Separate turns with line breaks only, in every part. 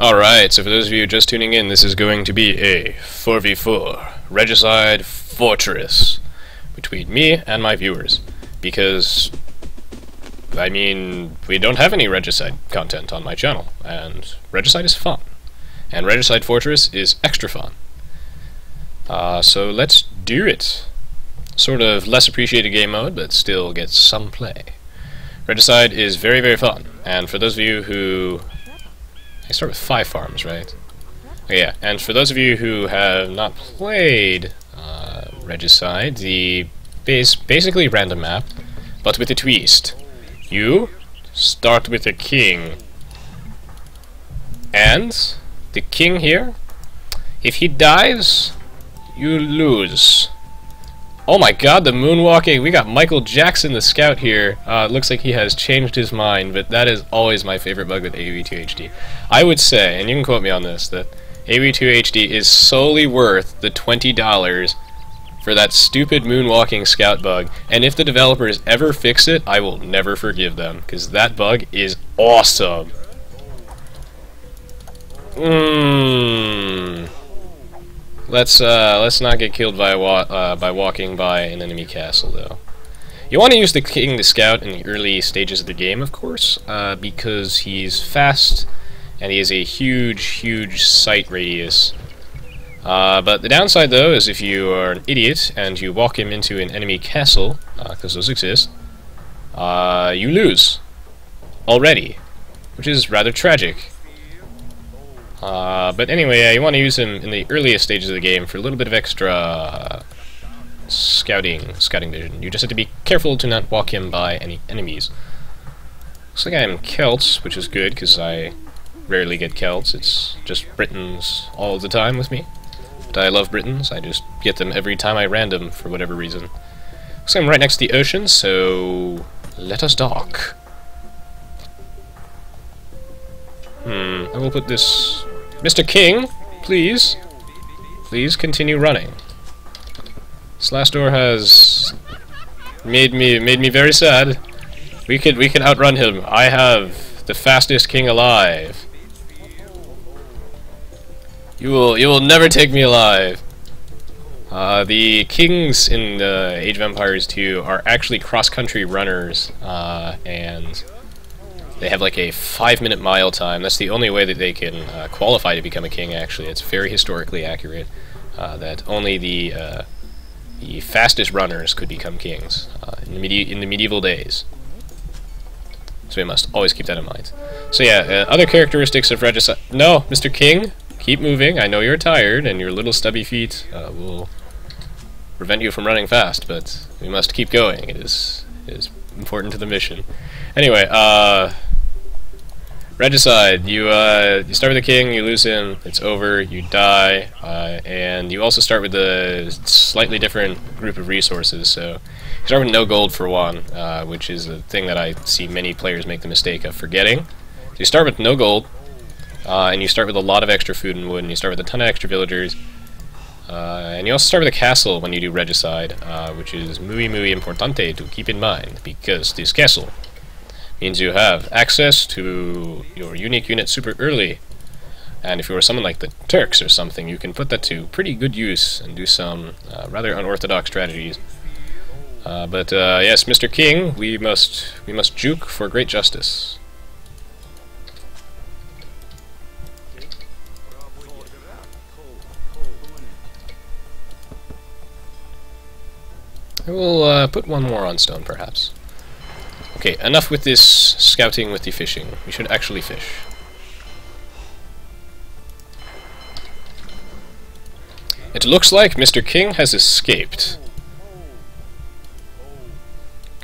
Alright, so for those of you just tuning in, this is going to be a 4v4 Regicide Fortress between me and my viewers. Because, I mean, we don't have any Regicide content on my channel, and Regicide is fun. And Regicide Fortress is extra fun. Uh, so let's do it. Sort of less appreciated game mode, but still gets some play. Regicide is very, very fun, and for those of you who I start with five farms, right? Oh, yeah, and for those of you who have not played uh, Regicide, the base basically random map, but with a twist. You start with a king, and the king here, if he dies, you lose. Oh my god, the moonwalking! We got Michael Jackson the scout here. Uh, looks like he has changed his mind, but that is always my favorite bug with AV2HD. I would say, and you can quote me on this, that AV2HD is solely worth the $20 for that stupid moonwalking scout bug, and if the developers ever fix it, I will never forgive them, because that bug is awesome. Mmm... Let's uh, let's not get killed by wa uh, by walking by an enemy castle, though. You want to use the King the Scout in the early stages of the game, of course, uh, because he's fast and he has a huge, huge sight radius. Uh, but the downside, though, is if you are an idiot and you walk him into an enemy castle, because uh, those exist, uh, you lose already, which is rather tragic. Uh, but anyway, yeah, you want to use him in the earliest stages of the game for a little bit of extra scouting, scouting vision. You just have to be careful to not walk him by any enemies. Looks like I'm Celts, which is good, because I rarely get Celts. It's just Britons all the time with me. But I love Britons. I just get them every time I random, for whatever reason. Looks like I'm right next to the ocean, so let us dock. Hmm, I will put this Mr. King, please. Please continue running. Door has made me made me very sad. We could we could outrun him. I have the fastest king alive. You will you will never take me alive. Uh, the kings in uh, Age of Empires 2 are actually cross-country runners, uh, and they have like a five minute mile time. That's the only way that they can uh, qualify to become a king, actually. It's very historically accurate uh, that only the uh, the fastest runners could become kings uh, in, the in the medieval days. So we must always keep that in mind. So yeah, uh, other characteristics of Regicide... No, Mr. King, keep moving. I know you're tired, and your little stubby feet uh, will prevent you from running fast, but we must keep going. It is, it is important to the mission. Anyway, uh... Regicide, you uh, you start with the king, you lose him, it's over, you die, uh, and you also start with a slightly different group of resources. So you start with no gold for one, uh, which is a thing that I see many players make the mistake of forgetting. So you start with no gold, uh, and you start with a lot of extra food and wood, and you start with a ton of extra villagers. Uh, and you also start with a castle when you do Regicide, uh, which is muy muy importante to keep in mind, because this castle means you have access to your unique unit super early. And if you are someone like the Turks or something, you can put that to pretty good use and do some uh, rather unorthodox strategies. Uh, but uh, yes, Mr. King, we must we must juke for great justice. I will uh, put one more on stone, perhaps. Okay, enough with this scouting with the fishing. We should actually fish. It looks like Mr. King has escaped.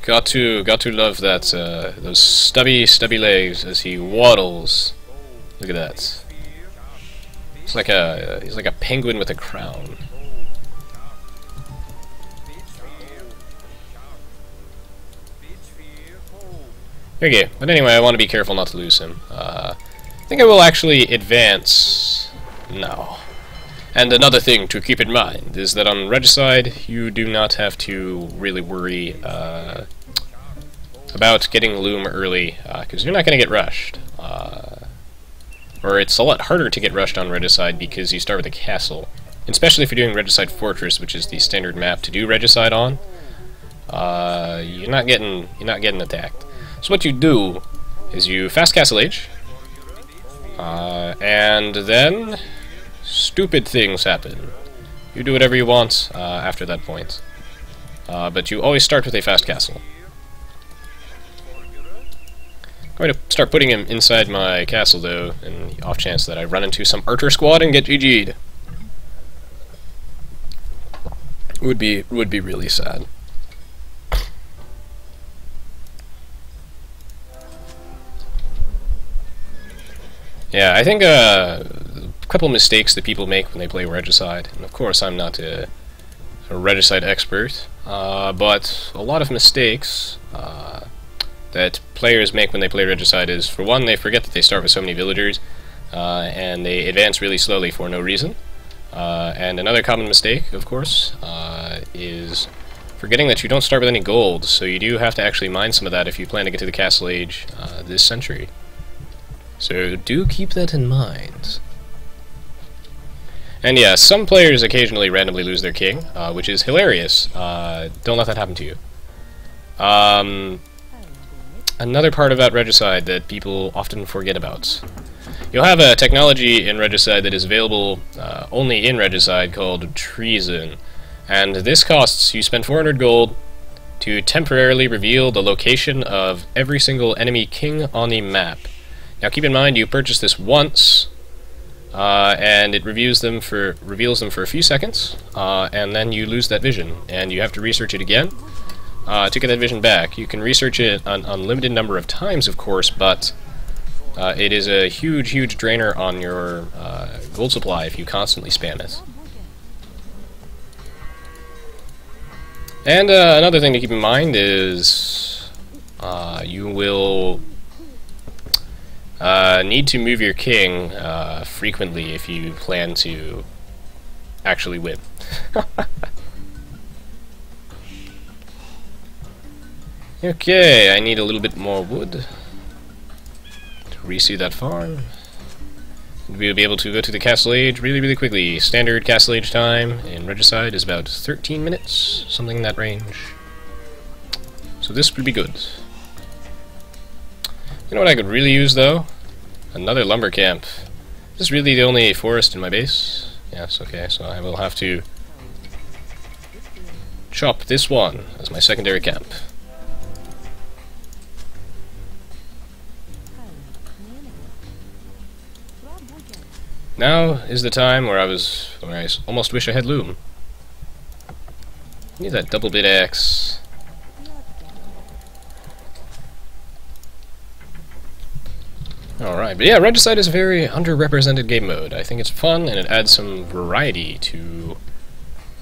Got to got to love that uh, those stubby stubby legs as he waddles. Look at that. It's like a he's like a penguin with a crown. Okay, but anyway, I want to be careful not to lose him. Uh, I think I will actually advance now. And another thing to keep in mind is that on Regicide, you do not have to really worry uh, about getting Loom early, because uh, you're not going to get rushed. Uh, or it's a lot harder to get rushed on Regicide because you start with a castle. Especially if you're doing Regicide Fortress, which is the standard map to do Regicide on. Uh, you're not getting you're not getting attacked. So what you do is you fast castle age, uh, and then stupid things happen. You do whatever you want uh, after that point, uh, but you always start with a fast castle. I'm going to start putting him inside my castle, though, in the off chance that I run into some archer squad and get GG'd. Would be would be really sad. Yeah, I think uh, a couple mistakes that people make when they play Regicide, and of course I'm not a, a Regicide expert, uh, but a lot of mistakes uh, that players make when they play Regicide is, for one, they forget that they start with so many villagers, uh, and they advance really slowly for no reason. Uh, and another common mistake, of course, uh, is forgetting that you don't start with any gold, so you do have to actually mine some of that if you plan to get to the Castle Age this century. So do keep that in mind. And yeah, some players occasionally randomly lose their king, uh, which is hilarious. Uh, don't let that happen to you. Um, another part about Regicide that people often forget about. You'll have a technology in Regicide that is available uh, only in Regicide called Treason. And this costs, you spend 400 gold to temporarily reveal the location of every single enemy king on the map. Now keep in mind you purchase this once, uh, and it reviews them for reveals them for a few seconds, uh, and then you lose that vision, and you have to research it again uh, to get that vision back. You can research it an unlimited number of times, of course, but uh, it is a huge, huge drainer on your uh, gold supply if you constantly spam it. And uh, another thing to keep in mind is you will uh, need to move your king uh, frequently if you plan to actually win. okay, I need a little bit more wood to reseed that farm. We'll be able to go to the Castle Age really, really quickly. Standard Castle Age time in Regicide is about 13 minutes, something in that range. So this would be good. You know what I could really use, though? Another lumber camp. Is this really the only forest in my base? Yes, okay, so I will have to chop this one as my secondary camp. Now is the time where I was where I almost wish I had loom. Need that double bit axe. Alright, but yeah, Regicide is a very underrepresented game mode. I think it's fun, and it adds some variety to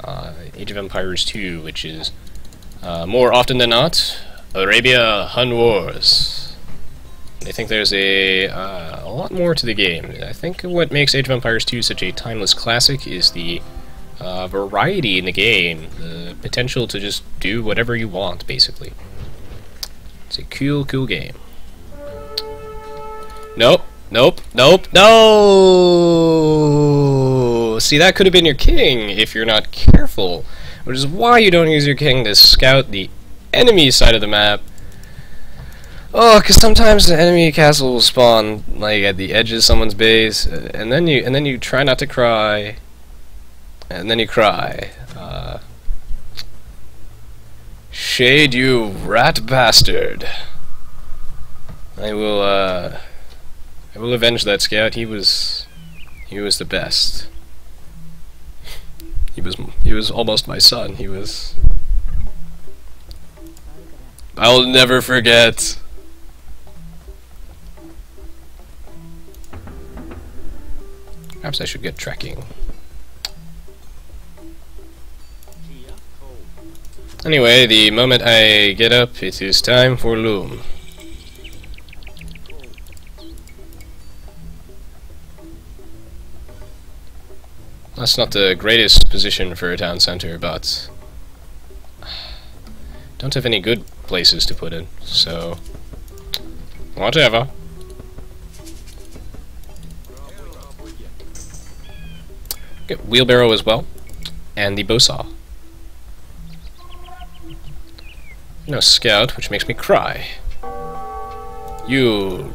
uh, Age of Empires 2, which is, uh, more often than not, Arabia Hun Wars. I think there's a, uh, a lot more to the game. I think what makes Age of Empires 2 such a timeless classic is the uh, variety in the game, the potential to just do whatever you want, basically. It's a cool, cool game. Nope. Nope. Nope. No! See, that could have been your king if you're not careful. Which is why you don't use your king to scout the enemy side of the map. Oh, because sometimes the enemy castle will spawn like at the edge of someone's base, and then you and then you try not to cry, and then you cry. Uh, Shade, you rat bastard! I will. Uh, I will avenge that scout. He was... He was the best. He was... He was almost my son. He was... I'll never forget. Perhaps I should get tracking. Anyway, the moment I get up, it is time for loom. That's not the greatest position for a town center, but don't have any good places to put it, so whatever. Get wheelbarrow as well, and the bow saw. No scout, which makes me cry. You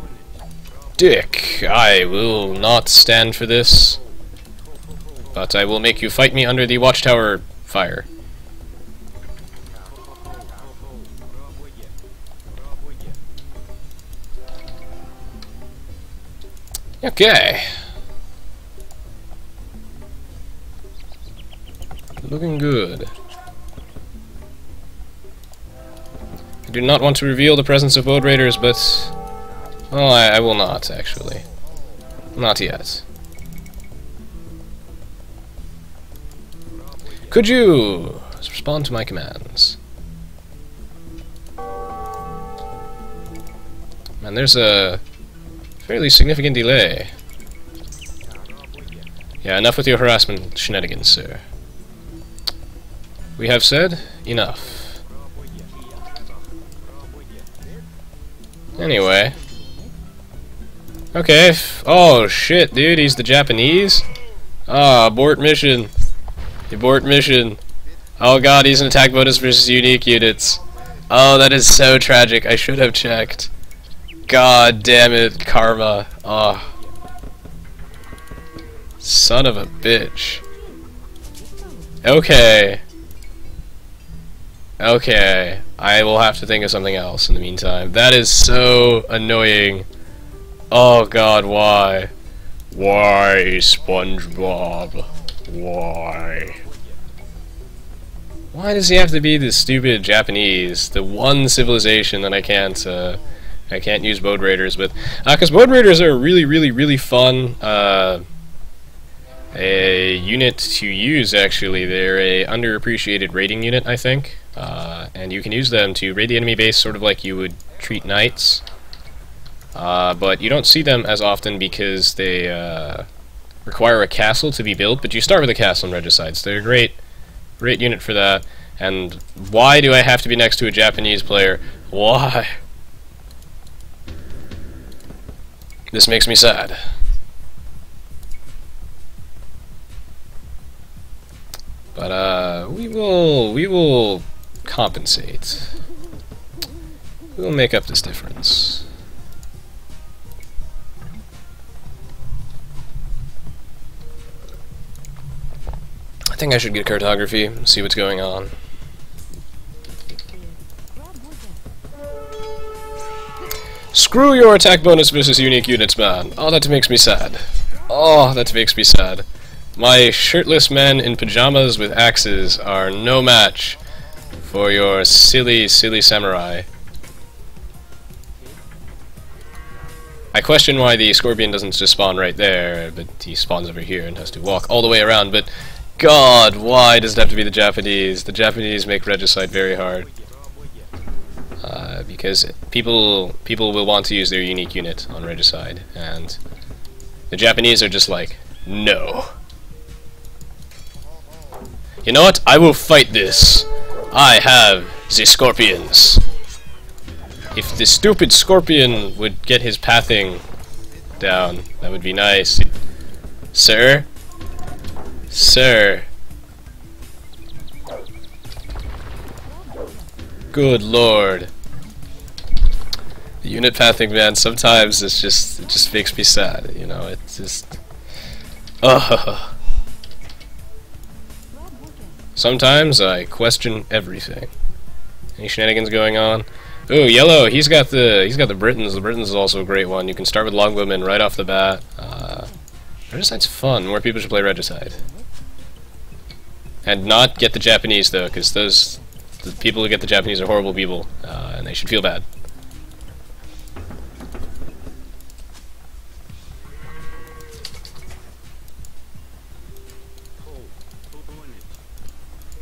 dick, I will not stand for this. But I will make you fight me under the watchtower fire. Okay. Looking good. I do not want to reveal the presence of Woad Raiders, but... Well, I, I will not, actually. Not yet. Could you respond to my commands? Man, there's a fairly significant delay. Yeah, enough with your harassment shenanigans, sir. We have said enough. Anyway. Okay. Oh, shit, dude. He's the Japanese? Ah, abort mission. Abort mission. Oh god, he's an attack bonus versus unique units. Oh, that is so tragic. I should have checked. God damn it, karma. Oh. Son of a bitch. Okay. Okay. I will have to think of something else in the meantime. That is so annoying. Oh god, why? Why, SpongeBob? Why? Why does he have to be the stupid Japanese? The one civilization that I can't, uh, I can't use Woad Raiders with. Because uh, Woad Raiders are really, really, really fun, uh, a unit to use, actually. They're a underappreciated raiding unit, I think. Uh, and you can use them to raid the enemy base sort of like you would treat knights. Uh, but you don't see them as often because they uh, require a castle to be built, but you start with a castle in Regicides. They're a great, great unit for that. And why do I have to be next to a Japanese player? Why? This makes me sad. But uh, we will we will compensate. We will make up this difference. Think I should get cartography, and see what's going on. Screw your attack bonus versus unique units, man. Oh, that makes me sad. Oh, that makes me sad. My shirtless men in pajamas with axes are no match for your silly, silly samurai. I question why the scorpion doesn't just spawn right there, but he spawns over here and has to walk all the way around, but God, why does it have to be the Japanese? The Japanese make regicide very hard. Uh, because people people will want to use their unique unit on regicide, and the Japanese are just like, no. You know what? I will fight this. I have the scorpions. If the stupid scorpion would get his pathing down, that would be nice. Sir? Sir. Good lord. The unit pathing, man, sometimes it's just, it just makes me sad, you know, it's just... Ugh. Sometimes I question everything. Any shenanigans going on? Ooh, yellow. He's got the he's got the Britons. The Britons is also a great one. You can start with longbowmen right off the bat. Uh, Regicide's fun. More people should play Regicide. And not get the Japanese, though, because those the people who get the Japanese are horrible people, uh, and they should feel bad.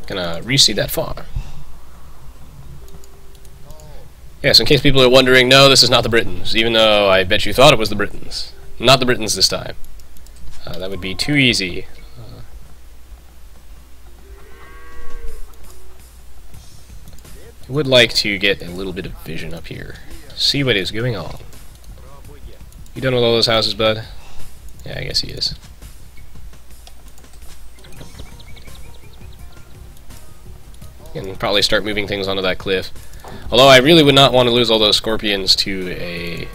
Gonna reseed that farm. Yes, in case people are wondering, no, this is not the Britons, even though I bet you thought it was the Britons. Not the Britons this time. Uh, that would be too easy. Uh, I would like to get a little bit of vision up here. See what is going on. You done with all those houses, bud? Yeah, I guess he is. And probably start moving things onto that cliff. Although I really would not want to lose all those scorpions to a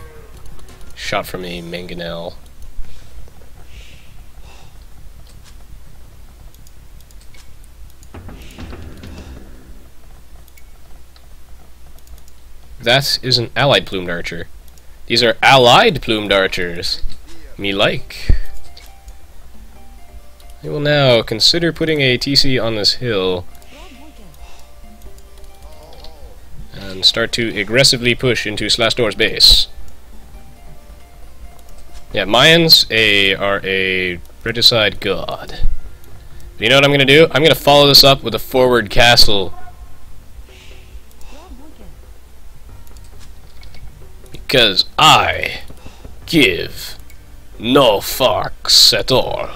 shot from a mangonel. That is an allied plumed archer. These are allied plumed archers. Me like. I will now consider putting a TC on this hill and start to aggressively push into Slashdor's base. Yeah, Mayans a, are a regicide god. But you know what I'm going to do? I'm going to follow this up with a forward castle because I give no fucks at all.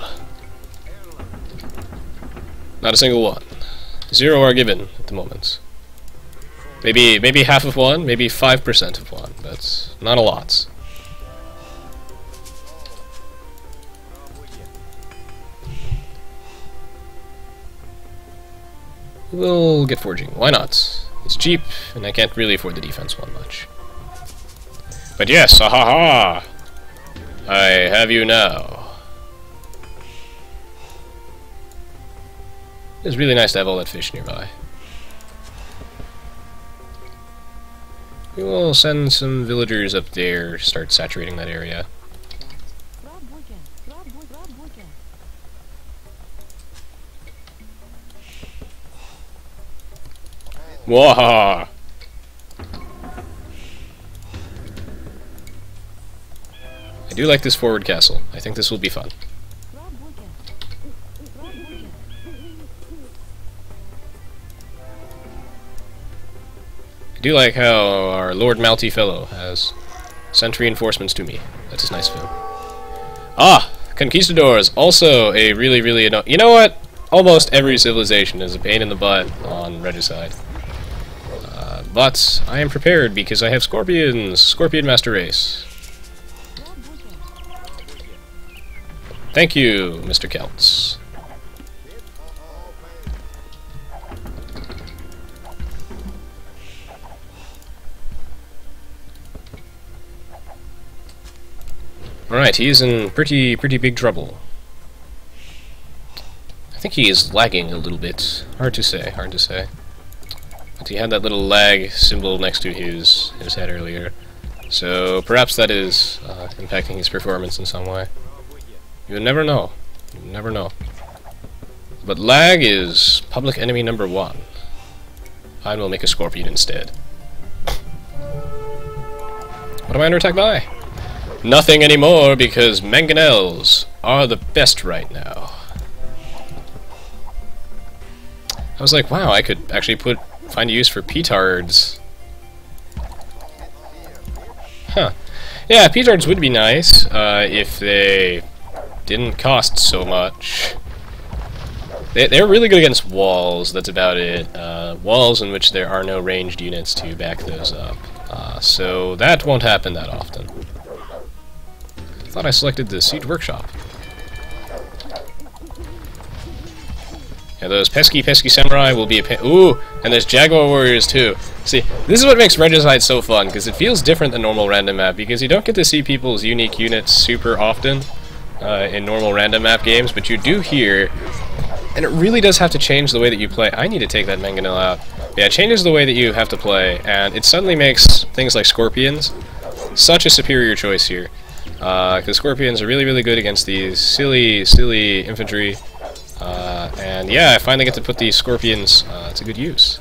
Not a single one. Zero are given at the moment. Maybe maybe half of one, maybe five percent of one, but not a lot. We'll get forging. Why not? It's cheap, and I can't really afford the defense one much. But yes, ha ha! I have you now. It's really nice to have all that fish nearby. We will send some villagers up there, start saturating that area. Wahaha! Do like this forward castle. I think this will be fun. I do like how our Lord Malty Fellow has sent reinforcements to me. That's a nice film. Ah! Conquistadors! Also a really, really... You know what? Almost every civilization is a pain in the butt on Regicide. Uh, but I am prepared because I have Scorpions! Scorpion Master Race. Thank you, Mr. Celts. Alright, he's in pretty pretty big trouble. I think he is lagging a little bit. Hard to say, hard to say. But he had that little lag symbol next to his, his head earlier. So perhaps that is uh, impacting his performance in some way. You never know. You never know. But lag is public enemy number one. I will make a scorpion instead. What am I under attack by? Nothing anymore because mangonels are the best right now. I was like, wow, I could actually put find a use for petards. Huh. Yeah, petards would be nice uh, if they didn't cost so much. They, they're really good against walls, that's about it. Uh, walls in which there are no ranged units to back those up. Uh, so that won't happen that often. Thought I selected the Siege Workshop. Yeah, those pesky, pesky samurai will be a pain. Ooh, and there's Jaguar Warriors too. See, this is what makes Regicide so fun, because it feels different than normal random map, because you don't get to see people's unique units super often uh, in normal random map games, but you do here, and it really does have to change the way that you play. I need to take that Mangonel out. Yeah, it changes the way that you have to play, and it suddenly makes things like Scorpions such a superior choice here. Because uh, Scorpions are really, really good against these silly, silly infantry. Uh, and yeah, I finally get to put these Scorpions uh, to good use.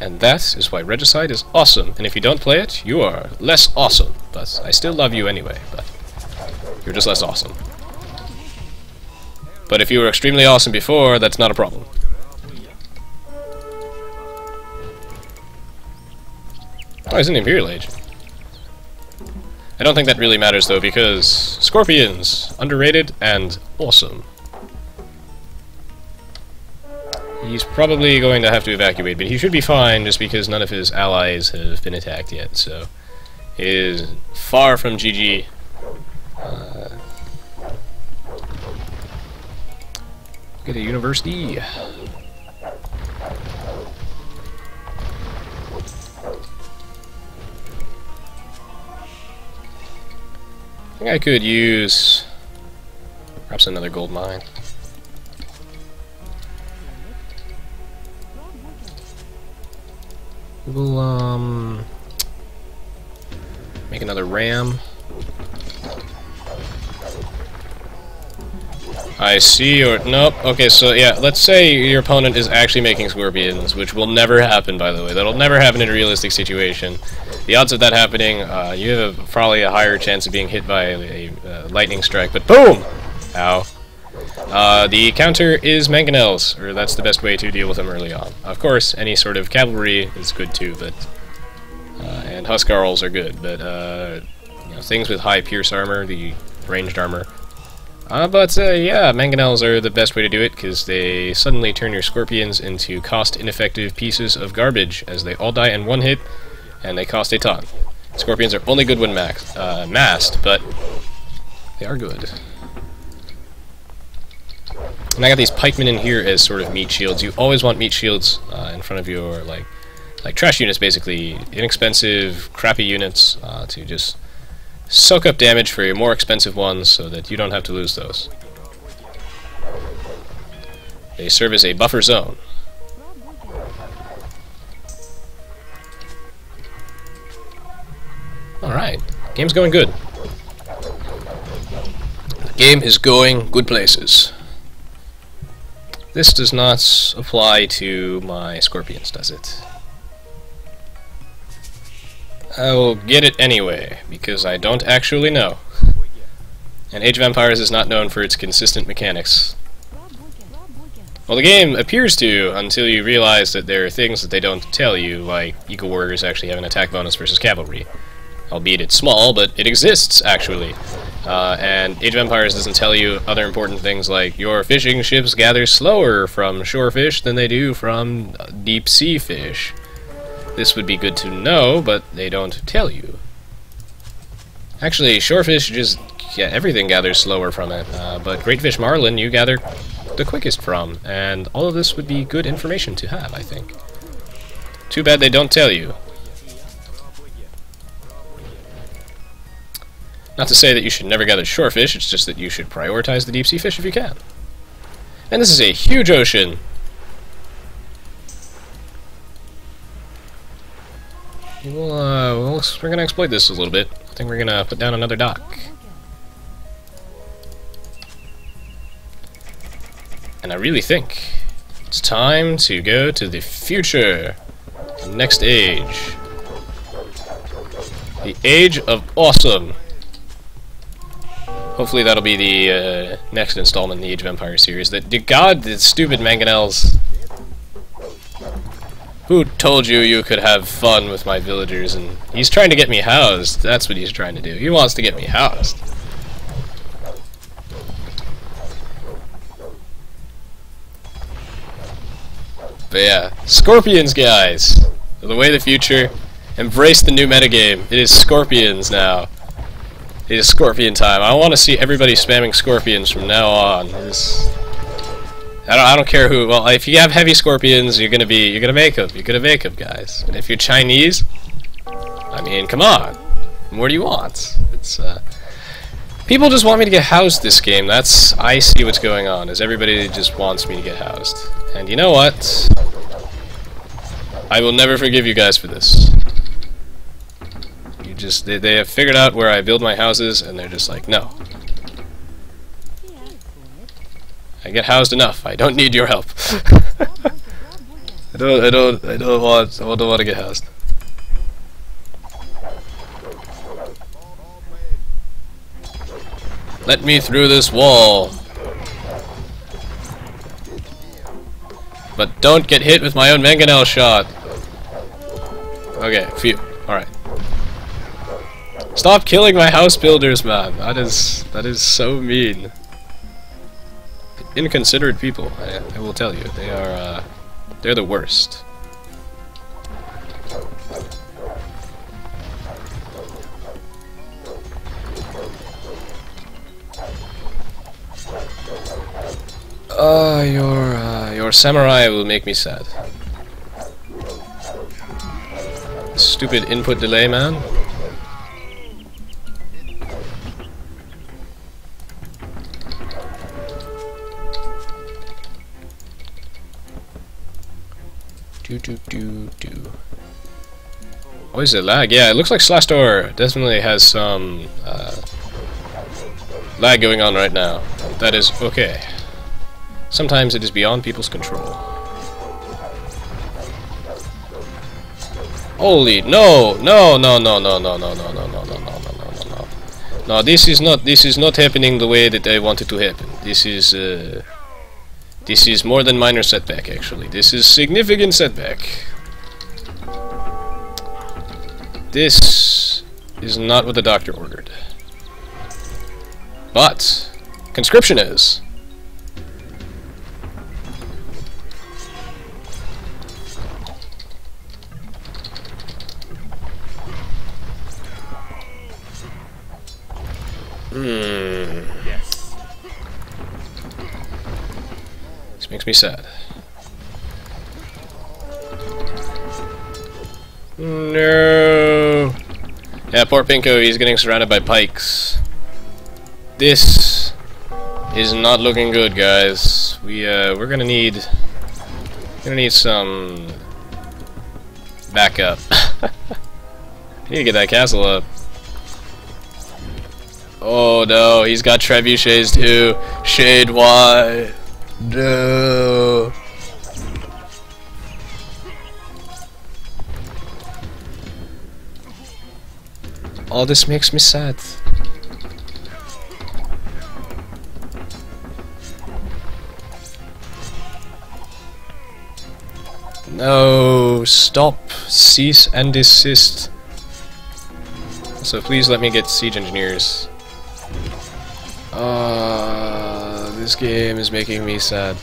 And that is why Regicide is awesome. And if you don't play it, you are less awesome. But I still love you anyway. But you're just less awesome. But if you were extremely awesome before, that's not a problem. Oh, he's an Imperial Age. I don't think that really matters though, because Scorpions, underrated and awesome. He's probably going to have to evacuate, but he should be fine just because none of his allies have been attacked yet, so he is far from GG uh, get a university. I think I could use perhaps another gold mine. We'll um make another ram. I see your... Nope. Okay, so yeah, let's say your opponent is actually making scorpions, which will never happen, by the way. That'll never happen in a realistic situation. The odds of that happening, uh, you have probably a higher chance of being hit by a, a uh, lightning strike, but BOOM! Ow. Uh, the counter is mangonels, or that's the best way to deal with them early on. Of course, any sort of cavalry is good too, but... Uh, and huskarls are good, but uh, you know, things with high pierce armor, the ranged armor, uh, but uh, yeah, mangonels are the best way to do it because they suddenly turn your scorpions into cost-ineffective pieces of garbage as they all die in one hit and they cost a ton. Scorpions are only good when max, uh, masked, but they are good. And I got these pikemen in here as sort of meat shields. You always want meat shields uh, in front of your like like trash units, basically inexpensive, crappy units uh, to just soak up damage for your more expensive ones so that you don't have to lose those. They serve as a buffer zone. Alright, game's going good. The game is going good places. This does not apply to my scorpions, does it? I will get it anyway, because I don't actually know. And Age of Empires is not known for its consistent mechanics. Well, the game appears to, until you realize that there are things that they don't tell you, like Eagle Warriors actually have an attack bonus versus Cavalry. Albeit it's small, but it exists, actually. Uh, and Age of Empires doesn't tell you other important things like your fishing ships gather slower from shore fish than they do from deep sea fish. This would be good to know, but they don't tell you. Actually, shorefish just... Yeah, everything gathers slower from it, uh, but greatfish marlin you gather the quickest from, and all of this would be good information to have, I think. Too bad they don't tell you. Not to say that you should never gather shorefish, it's just that you should prioritize the deep sea fish if you can. And this is a huge ocean, we'll, we're gonna exploit this a little bit. I think we're gonna put down another dock. And I really think it's time to go to the future. The next age. The age of awesome. Hopefully that'll be the uh, next installment in the Age of Empires series. The, the god, the stupid mangonels who told you you could have fun with my villagers? And he's trying to get me housed. That's what he's trying to do. He wants to get me housed. But yeah, Scorpions, guys. The way of the future. Embrace the new metagame. It is Scorpions now. It is Scorpion time. I want to see everybody spamming Scorpions from now on. I don't, I don't care who. Well, if you have heavy scorpions, you're gonna be, you're gonna make them. You're gonna make them, guys. And if you're Chinese, I mean, come on. What do you want? It's uh, people just want me to get housed this game. That's I see what's going on. Is everybody just wants me to get housed? And you know what? I will never forgive you guys for this. You just they, they have figured out where I build my houses, and they're just like, no, I get housed enough. I don't need your help. I don't. I don't. I don't want. I don't want to get housed. Let me through this wall. But don't get hit with my own mangonel shot. Okay, phew. Alright. Stop killing my house builders, man. That is that is so mean inconsiderate people. I, I will tell you, they are uh, they're the worst. Uh, your, uh, your samurai will make me sad. Stupid input delay, man. Do do do. What is it, lag? Yeah, it looks like Slashdor definitely has some uh, lag going on right now. That is okay. Sometimes it is beyond people's control. Holy no no no no no no no no no no no no no no no no this is not this is not happening the way that I wanted to happen. This is uh, this is more than minor setback actually. This is significant setback. This is not what the doctor ordered. But conscription is. Hmm. Me sad. No. Yeah, poor Pinko, he's getting surrounded by pikes. This is not looking good, guys. We uh we're gonna need gonna need some backup. I need to get that castle up. Oh no, he's got trebuchets too. Shade why? No. All this makes me sad. No, stop, cease and desist. So please let me get siege engineers. Uh, this game is making me sad.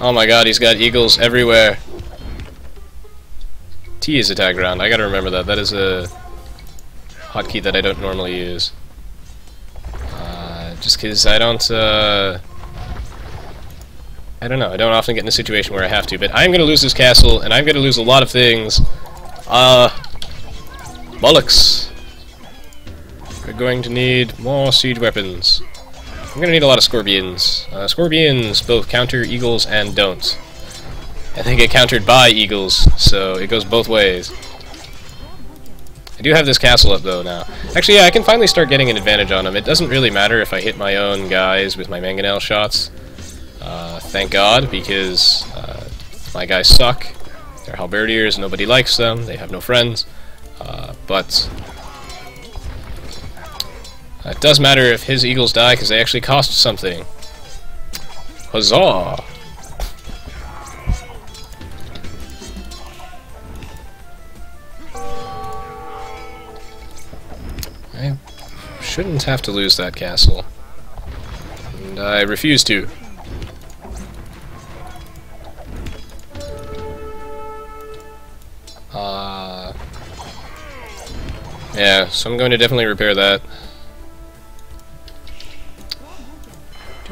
Oh my god, he's got eagles everywhere. T is attack ground. I gotta remember that. That is a hotkey that I don't normally use. Uh, just because I don't, uh, I don't know. I don't often get in a situation where I have to, but I'm gonna lose this castle, and I'm gonna lose a lot of things. Uh, bollocks. Going to need more siege weapons. I'm gonna need a lot of scorpions. Uh, scorpions both counter eagles and don't. And they get countered by eagles, so it goes both ways. I do have this castle up though now. Actually, yeah, I can finally start getting an advantage on them. It doesn't really matter if I hit my own guys with my mangonel shots. Uh, thank God, because uh, my guys suck. They're halberdiers, nobody likes them, they have no friends. Uh, but it does matter if his eagles die, because they actually cost something. Huzzah! I shouldn't have to lose that castle. And I refuse to. Uh, yeah, so I'm going to definitely repair that.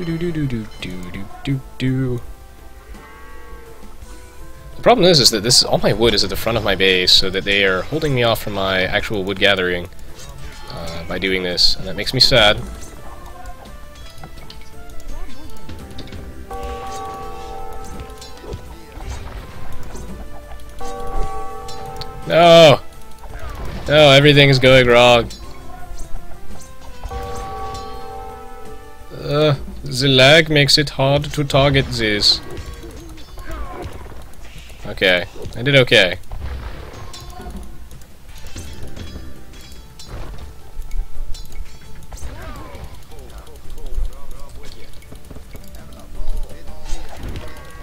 Do do do do do do do do. The problem is, is that this all my wood is at the front of my base, so that they are holding me off from my actual wood gathering uh, by doing this, and that makes me sad. No! No, everything is going wrong. The lag makes it hard to target this. Okay, I did okay.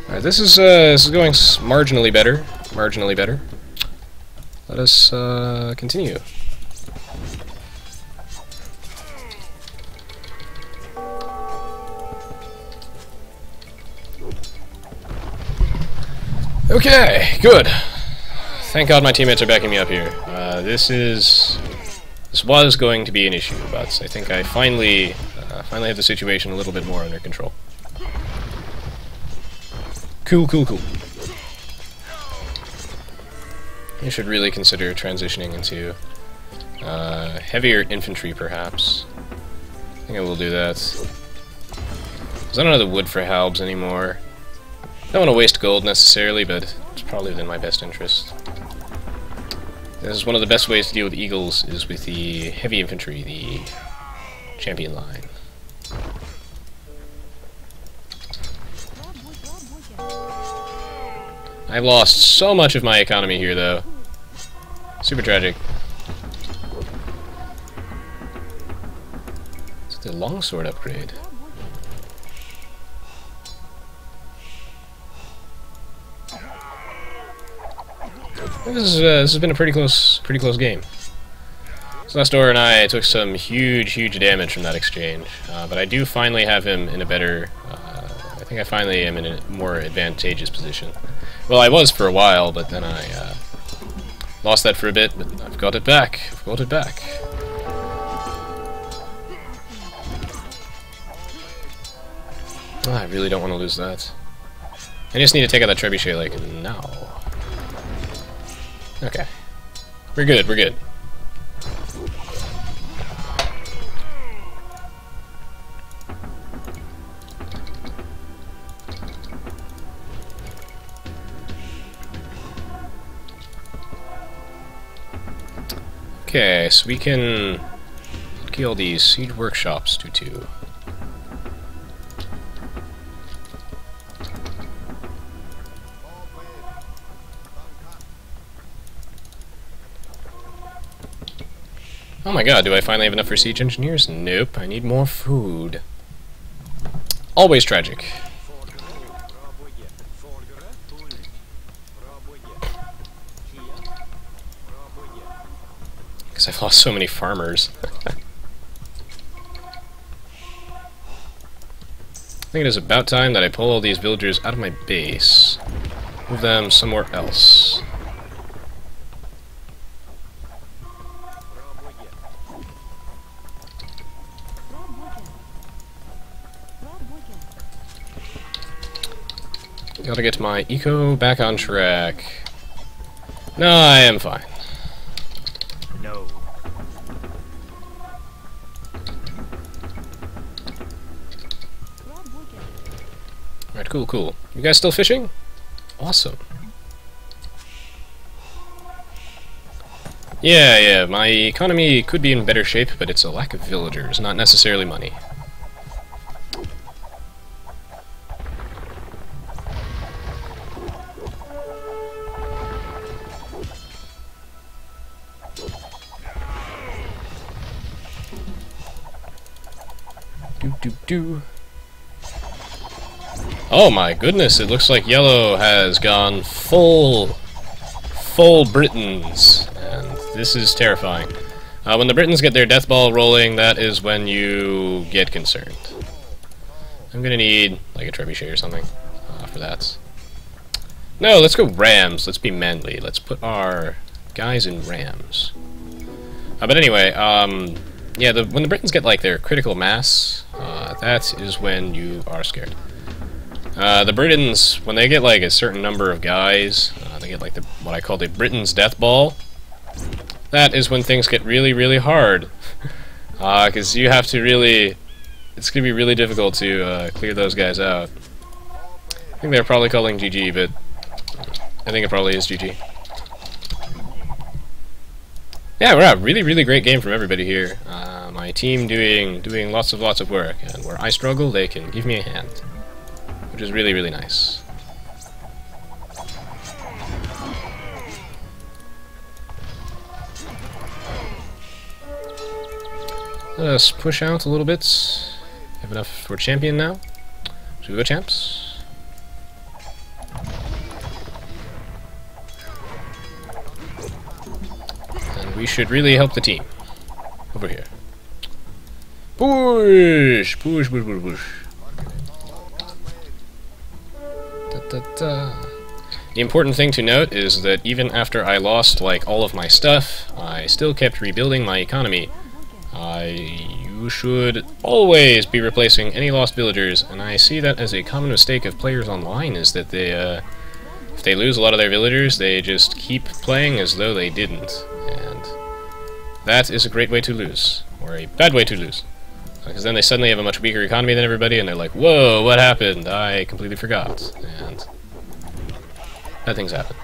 Alright, this is uh, this is going marginally better. Marginally better. Let us uh, continue. Okay, good. Thank God my teammates are backing me up here. Uh, this is this was going to be an issue, but I think I finally uh, finally have the situation a little bit more under control. Cool, cool, cool. You should really consider transitioning into uh, heavier infantry, perhaps. I think I will do that. Because I don't have the wood for halbs anymore. I Don't want to waste gold necessarily, but it's probably within my best interest. This is one of the best ways to deal with eagles, is with the heavy infantry, the champion line. I've lost so much of my economy here, though. Super tragic. It's the longsword upgrade. This, is, uh, this has been a pretty close, pretty close game. Celestor and I took some huge, huge damage from that exchange, uh, but I do finally have him in a better. Uh, I think I finally am in a more advantageous position. Well, I was for a while, but then I uh, lost that for a bit. But I've got it back. I've got it back. Oh, I really don't want to lose that. I just need to take out that trebuchet like now. Okay. We're good, we're good. Okay, so we can kill these siege workshops to two. Oh my god, do I finally have enough for siege engineers? Nope, I need more food. Always tragic. Because I've lost so many farmers. I think it is about time that I pull all these villagers out of my base. Move them somewhere else. Gotta get my eco back on track. No, I am fine.
No.
Alright, cool, cool. You guys still fishing? Awesome. Yeah, yeah, my economy could be in better shape, but it's a lack of villagers, not necessarily money. Oh my goodness, it looks like yellow has gone full full Britons. And this is terrifying. Uh, when the Britons get their death ball rolling, that is when you get concerned. I'm gonna need like a trebuchet or something uh, for that. No, let's go rams. Let's be manly. Let's put our guys in rams. Uh, but anyway, um, yeah, the, when the Britons get like their critical mass, uh, that is when you are scared. Uh, the Britons, when they get like a certain number of guys, uh, they get like the what I call the Britons death ball. That is when things get really, really hard, because uh, you have to really. It's gonna be really difficult to uh, clear those guys out. I think they're probably calling GG, but I think it probably is GG. Yeah, we're a really, really great game from everybody here. Uh, my team doing doing lots of lots of work, and where I struggle, they can give me a hand, which is really, really nice. Let us push out a little bit. Have enough for champion now. So we go champs. And we should really help the team. Over here. Push! Push, push, push, push. Da, da. The important thing to note is that even after I lost, like, all of my stuff, I still kept rebuilding my economy. I, you should always be replacing any lost villagers, and I see that as a common mistake of players online, is that they, uh, if they lose a lot of their villagers, they just keep playing as though they didn't. And that is a great way to lose. Or a bad way to lose. Because then they suddenly have a much weaker economy than everybody, and they're like, whoa, what happened? I completely forgot. And Bad things happen.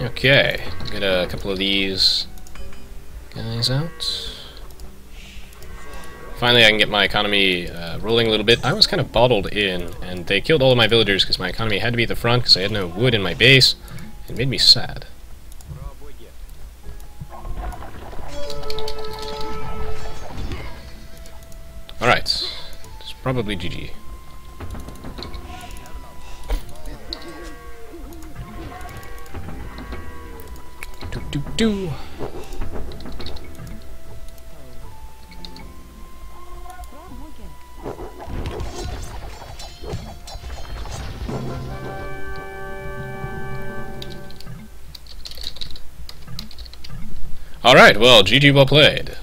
Okay, get a couple of these guys out. Finally, I can get my economy uh, rolling a little bit. I was kind of bottled in, and they killed all of my villagers because my economy had to be at the front because I had no wood in my base. It made me sad. Alright. It's probably GG. Do do do. Alright, well, GG well played.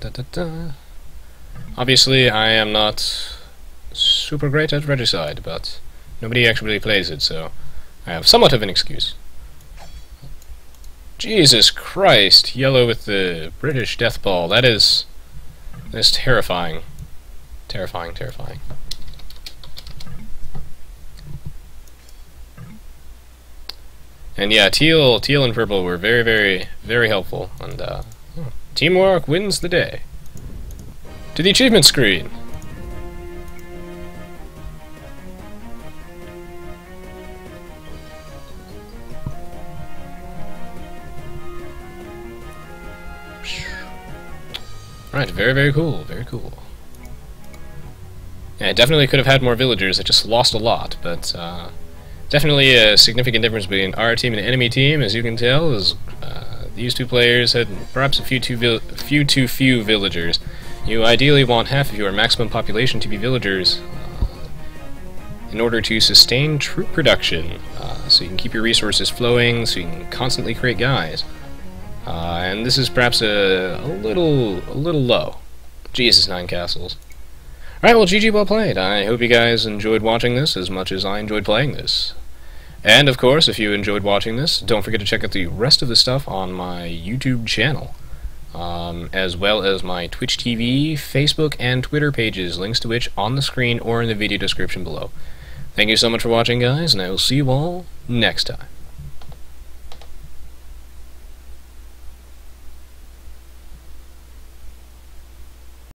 Da, da, da. Obviously, I am not super great at Regicide, but nobody actually plays it, so I have somewhat of an excuse. Jesus Christ, yellow with the British death ball. That is, that is terrifying. Terrifying, terrifying. And yeah, teal, teal and purple were very, very, very helpful. And uh, teamwork wins the day. To the achievement screen. Right, very, very cool, very cool. Yeah, I definitely could have had more villagers, I just lost a lot, but uh, definitely a significant difference between our team and enemy team, as you can tell, is uh, these two players had perhaps a few too, few too few villagers. You ideally want half of your maximum population to be villagers uh, in order to sustain troop production, uh, so you can keep your resources flowing, so you can constantly create guys. Uh, and this is perhaps a, a little a little low. Jesus, nine castles. Alright, well, GG well played. I hope you guys enjoyed watching this as much as I enjoyed playing this. And, of course, if you enjoyed watching this, don't forget to check out the rest of the stuff on my YouTube channel, um, as well as my Twitch TV, Facebook, and Twitter pages, links to which on the screen or in the video description below. Thank you so much for watching, guys, and I will see you all next time.